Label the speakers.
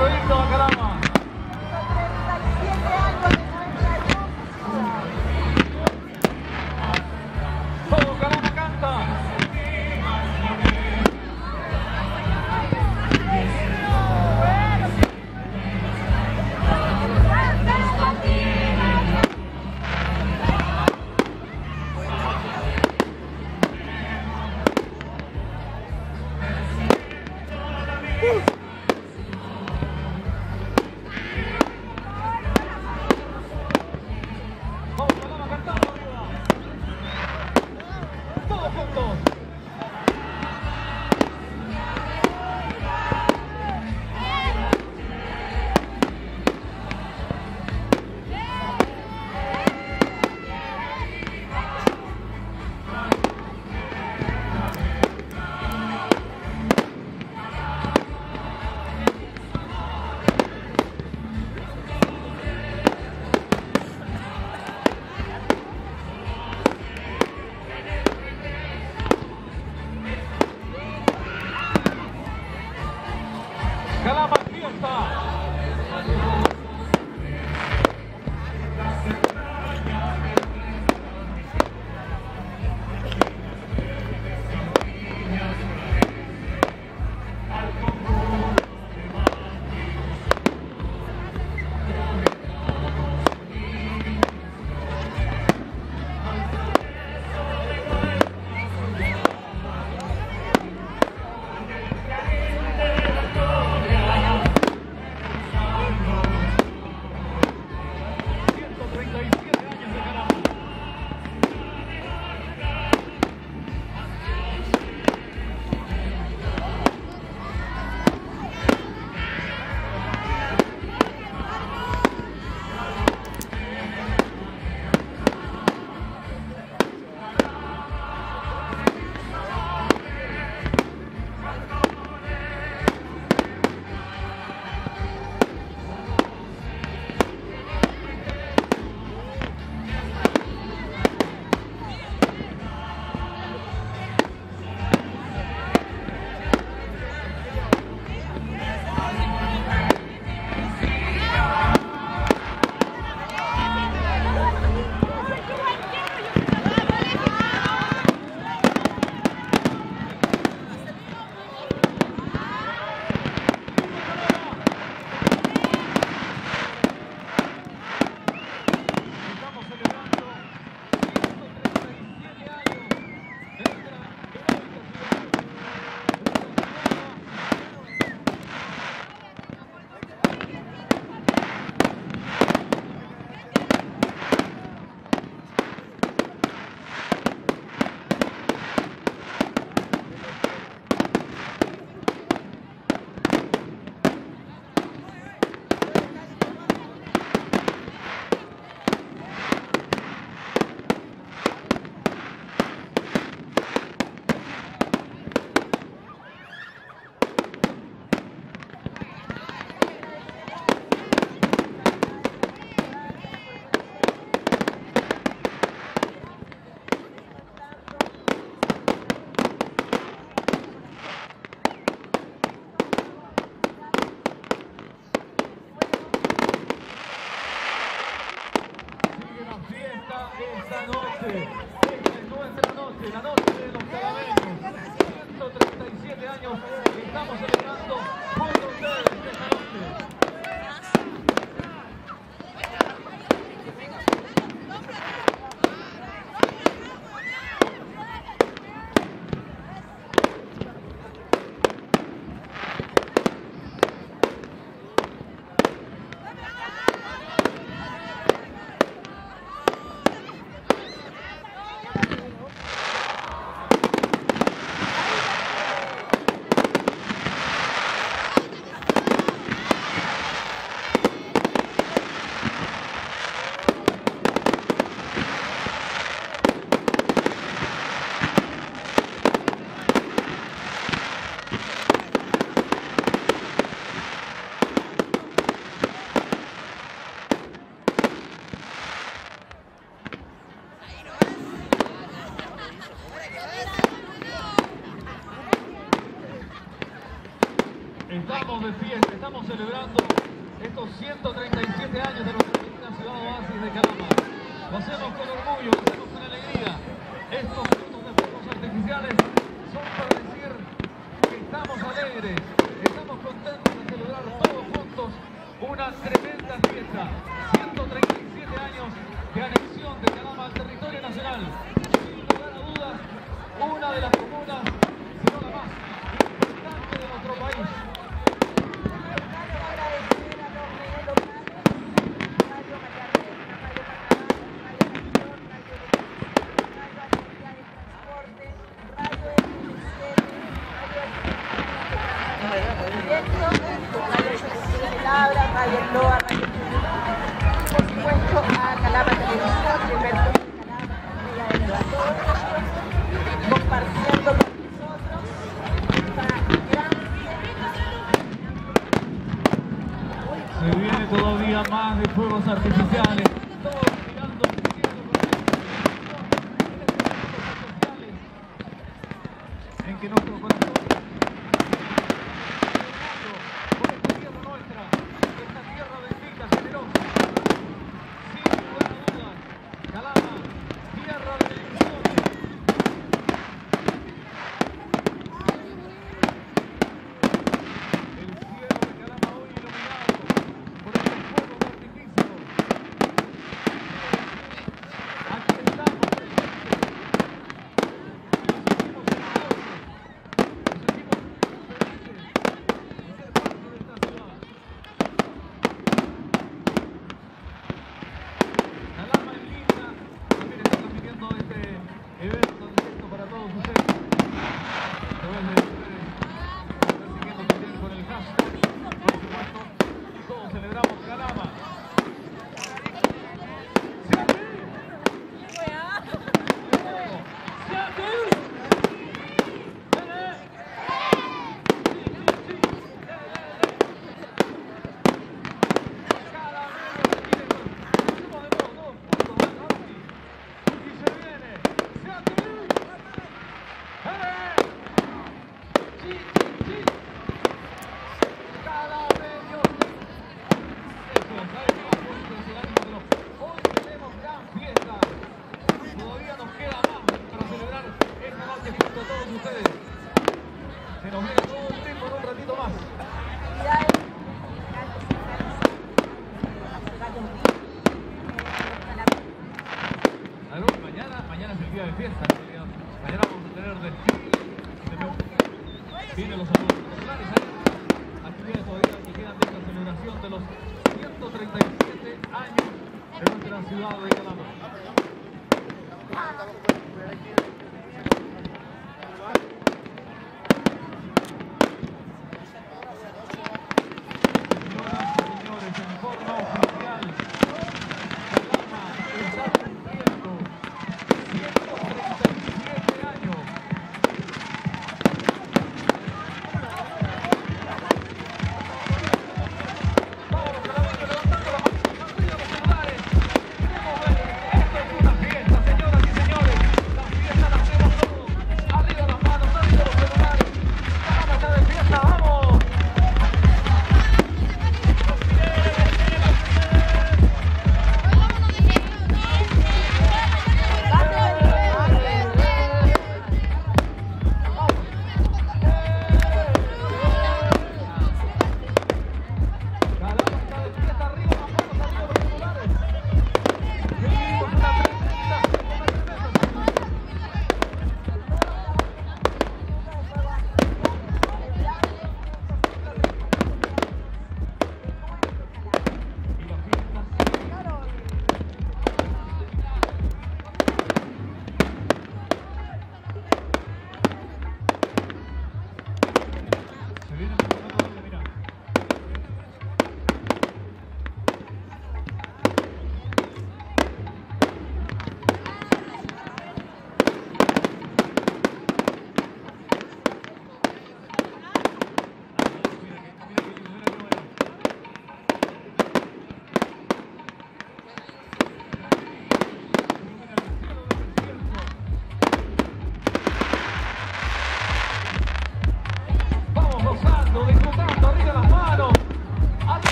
Speaker 1: cantamos nuestro Calama fiesta.
Speaker 2: Lo hacemos con orgullo, lo hacemos con alegría. Estos minutos de fuegos artificiales son para decir que estamos alegres, estamos contentos de celebrar todos juntos una tremenda fiesta. 137 años de anexión de Canama al territorio nacional. Sin lugar a dudas, una de las comunas, si no la más importante de nuestro país.
Speaker 1: on it. de
Speaker 2: los 137 años de nuestra ciudad de Calama.